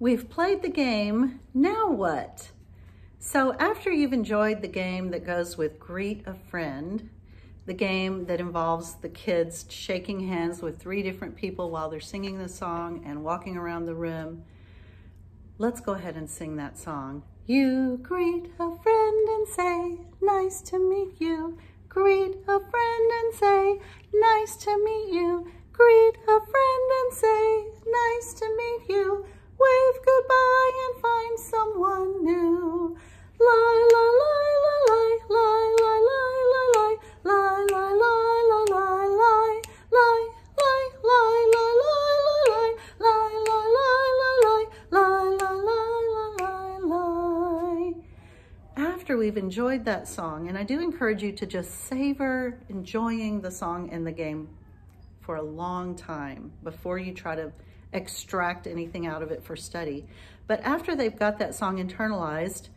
We've played the game, now what? So after you've enjoyed the game that goes with Greet a Friend, the game that involves the kids shaking hands with three different people while they're singing the song and walking around the room, let's go ahead and sing that song. You greet a friend and say, nice to meet you. Greet a friend and say, nice to meet you. Greet a friend and say, nice to meet you goodbye and find someone new. Lie, lie, lie, lie, lie, lie, lie, lie, lie, lie, lie, lie, lie, lie, lie, lie. After we've enjoyed that song, and I do encourage you to just savor enjoying the song and the game for a long time before you try to extract anything out of it for study. But after they've got that song internalized,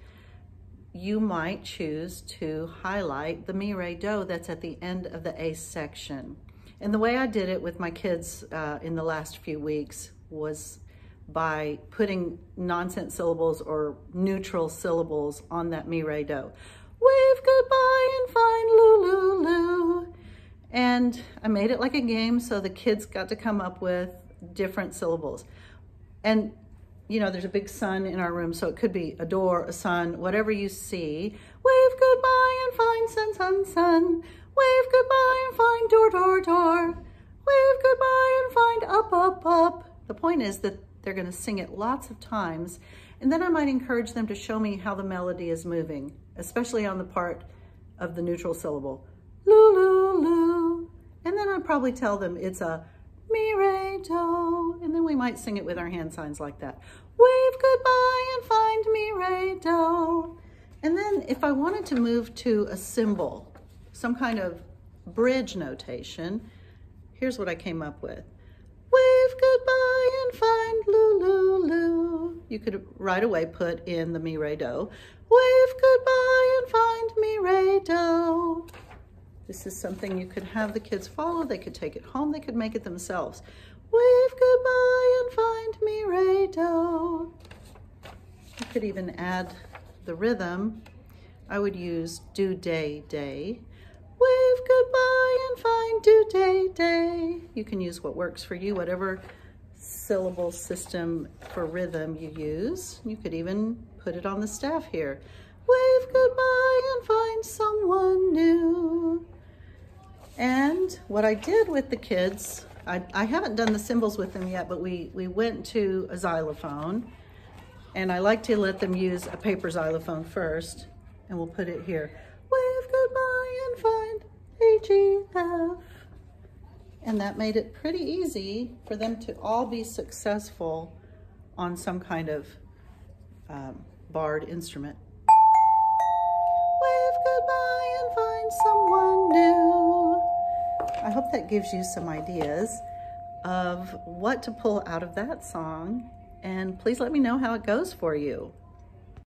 you might choose to highlight the mi, re, do that's at the end of the A section. And the way I did it with my kids uh, in the last few weeks was by putting nonsense syllables or neutral syllables on that mi, re, do. Wave goodbye and find Lulu. And I made it like a game so the kids got to come up with different syllables. And, you know, there's a big sun in our room, so it could be a door, a sun, whatever you see. Wave goodbye and find sun, sun, sun. Wave goodbye and find door, door, door. Wave goodbye and find up, up, up. The point is that they're going to sing it lots of times. And then I might encourage them to show me how the melody is moving, especially on the part of the neutral syllable. Loo, loo, loo. And then I'd probably tell them it's a mi, re, do. And then we might sing it with our hand signs like that. Wave goodbye and find mi, re, do. And then if I wanted to move to a symbol, some kind of bridge notation, here's what I came up with. Wave goodbye and find Lulu. You could right away put in the mi, re, do. Wave This is something you could have the kids follow. They could take it home. They could make it themselves. Wave goodbye and find me, do. You could even add the rhythm. I would use do, day, day. Wave goodbye and find do, day, day. You can use what works for you, whatever syllable system for rhythm you use. You could even put it on the staff here. Wave goodbye and find someone new. And what I did with the kids, I, I haven't done the symbols with them yet, but we, we went to a xylophone and I like to let them use a paper xylophone first and we'll put it here. Wave goodbye and find A-G-F. And that made it pretty easy for them to all be successful on some kind of um, barred instrument. Wave goodbye and find someone new. I hope that gives you some ideas of what to pull out of that song. And please let me know how it goes for you.